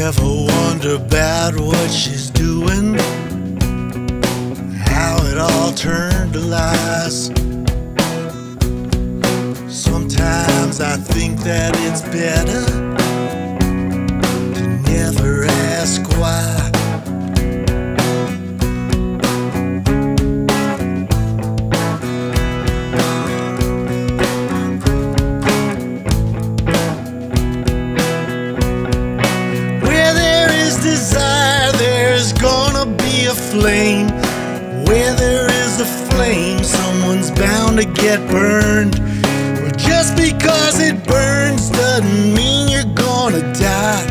wonder about what she's doing, how it all turned to lies. Sometimes I think that it's better desire, there's gonna be a flame. Where there is a flame, someone's bound to get burned. Well, just because it burns doesn't mean you're gonna die.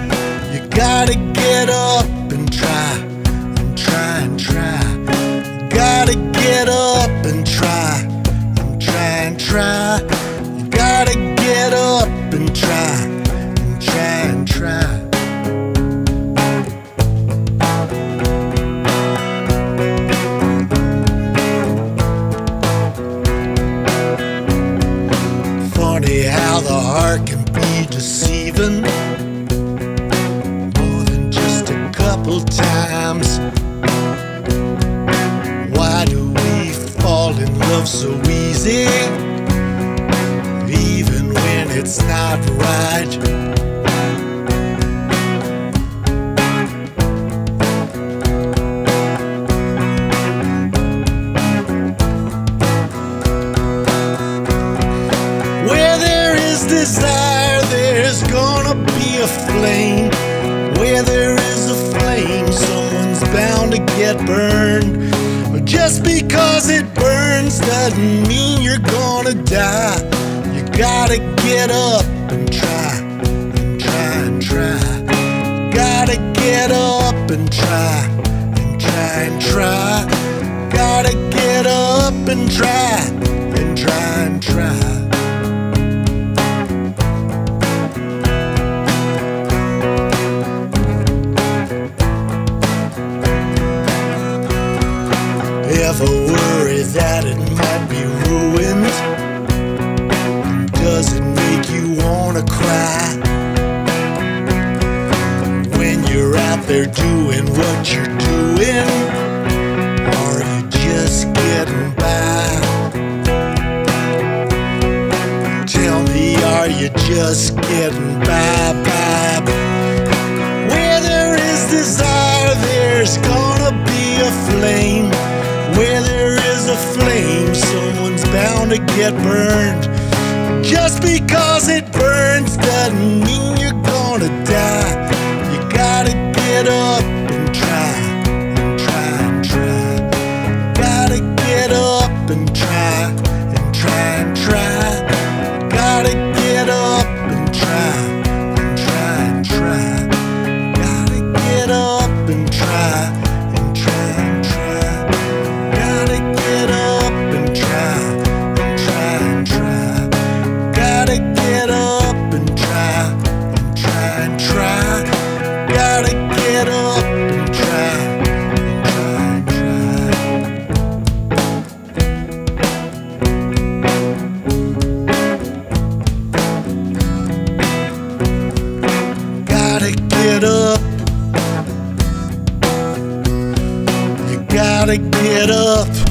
You gotta get up and try, and try and try. You gotta get up and try, and try and try. You gotta get up and try, and try and try. The heart can be deceiving more than just a couple times. Why do we fall in love so easy, even when it's not right? Flame. Where there is a flame, someone's bound to get burned. But just because it burns doesn't mean you're gonna die. You gotta get up and try, and try and try. Gotta get up and try, and try and try. Gotta get up and try and try. Ever worry that it might be ruined? Does it make you wanna cry? When you're out there doing what you're doing, are you just getting by? Tell me, are you just getting by, by? Where there is desire, there's gonna be a flame. Where there is a flame, someone's bound to get burned. Just because it burns doesn't mean gotta get up.